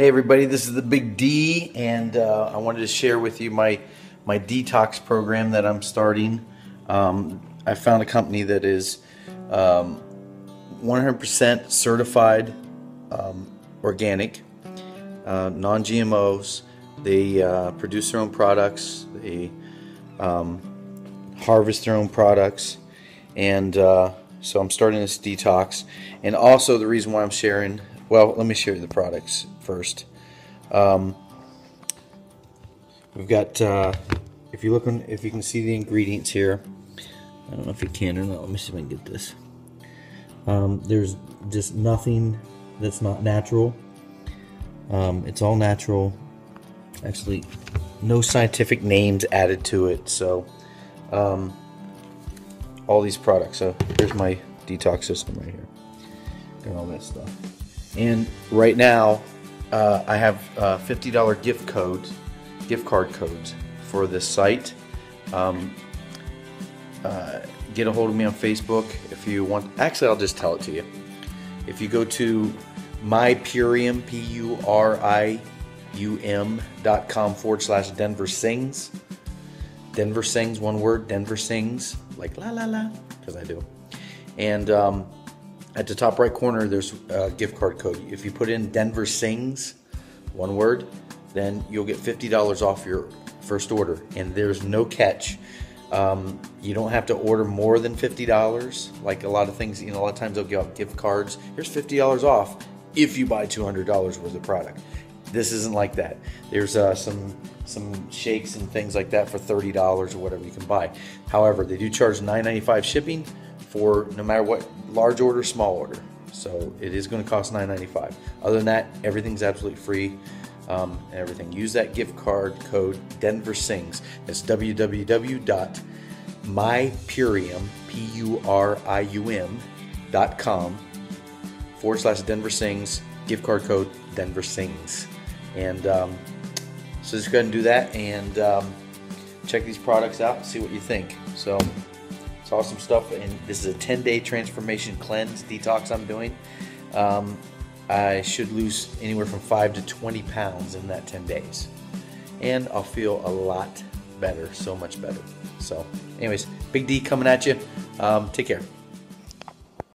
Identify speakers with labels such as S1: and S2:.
S1: Hey everybody, this is the Big D, and uh, I wanted to share with you my my detox program that I'm starting. Um, I found a company that is um, 100% certified um, organic, uh, non-GMOs. They uh, produce their own products. They um, harvest their own products, and uh, so I'm starting this detox. And also the reason why I'm sharing well, let me show you the products first. Um, we've got, uh, if you look if you can see the ingredients here, I don't know if you can or not. Let me see if I can get this. Um, there's just nothing that's not natural. Um, it's all natural. Actually, no scientific names added to it. So, um, all these products. So here's my detox system right here. Got all that stuff. And right now, uh, I have uh, $50 gift codes, gift card codes for this site. Um, uh, get a hold of me on Facebook if you want. Actually, I'll just tell it to you. If you go to mypurium, P U R I U M dot com forward slash Denver Sings. Denver Sings, one word, Denver Sings, like la la la, because I do. And um, at the top right corner, there's a gift card code. If you put in Denver Sings, one word, then you'll get $50 off your first order. And there's no catch. Um, you don't have to order more than $50. Like a lot of things, you know, a lot of times they'll give out gift cards. Here's $50 off if you buy $200 worth of product. This isn't like that. There's uh, some some shakes and things like that for $30 or whatever you can buy. However, they do charge $9.95 shipping for no matter what large order, small order. So it is going to cost $9.95. Other than that, everything's absolutely free. Um, and everything. Use that gift card code Denver Sings. That's www.mypurium, P U R I U M, dot com forward slash Denver Sings, gift card code Denver Sings. And um, so just go ahead and do that and um, check these products out and see what you think. So it's awesome stuff. And this is a 10 day transformation cleanse detox I'm doing. Um, I should lose anywhere from 5 to 20 pounds in that 10 days. And I'll feel a lot better, so much better. So, anyways, Big D coming at you. Um, take care.